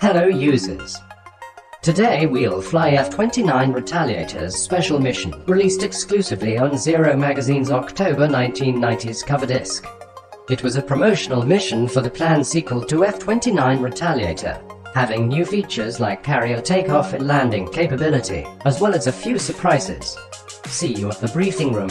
Hello users. Today we'll fly F-29 Retaliator's special mission, released exclusively on Zero Magazine's October 1990s cover disc. It was a promotional mission for the planned sequel to F-29 Retaliator, having new features like carrier takeoff and landing capability, as well as a few surprises. See you at the briefing room.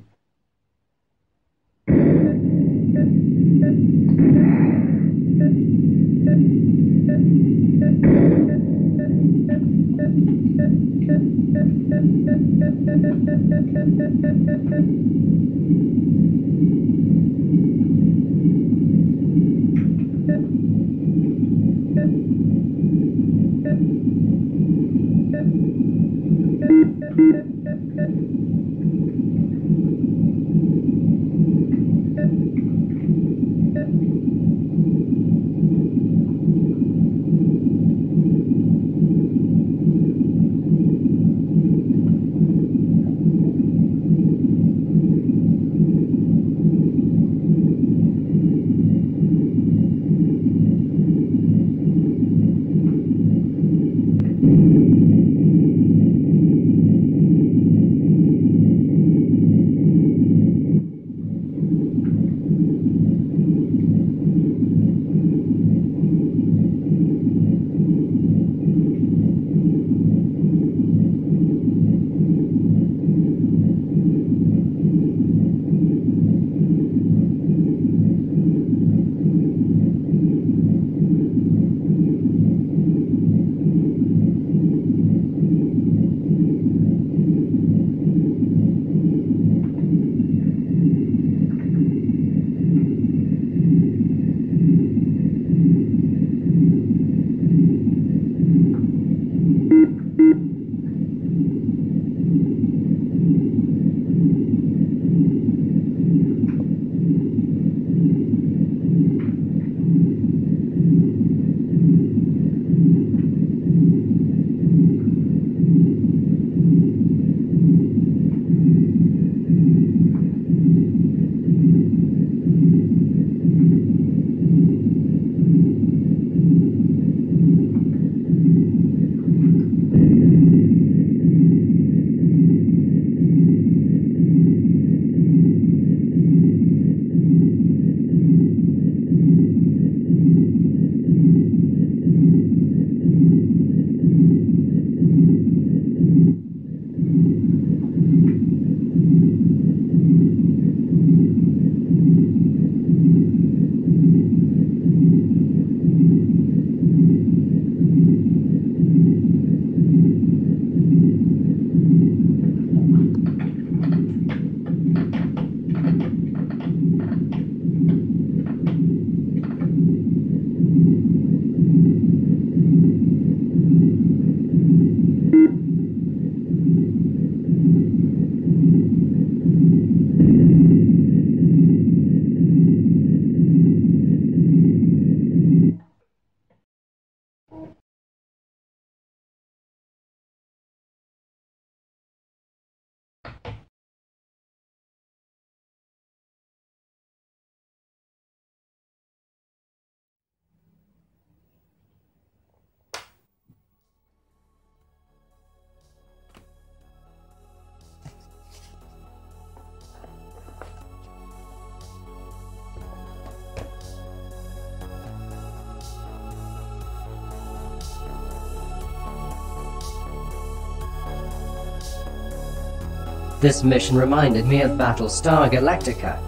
This mission reminded me of Battlestar Galactica.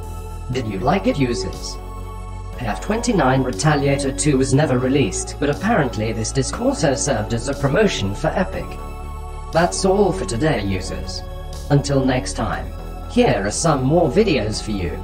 Did you like it, users? F-29 Retaliator 2 was never released, but apparently this disc also served as a promotion for Epic. That's all for today, users. Until next time, here are some more videos for you.